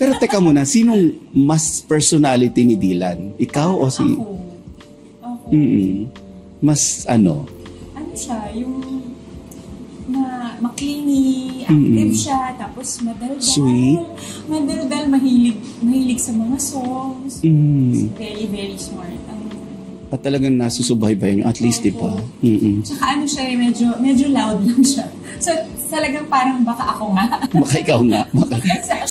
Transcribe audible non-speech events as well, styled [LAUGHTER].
Pero teka muna, sinong mas personality ni Dylan? Ikaw o si... Ako. Ako. Mm-mm. Mas ano? Ano siya, yung na maklingi, active Mm-mm. siya, tapos madaldal. Sweet. Madaldal, mahilig, mahilig sa mga songs. Mm. Very, very smart. Ang At talagang nasusubaybayan nyo, at least, di ba? Mm-mm. Tsaka ano siya, eh, medyo, medyo loud lang siya. So, talagang parang baka ako nga. Baka ikaw nga. [LAUGHS] Baka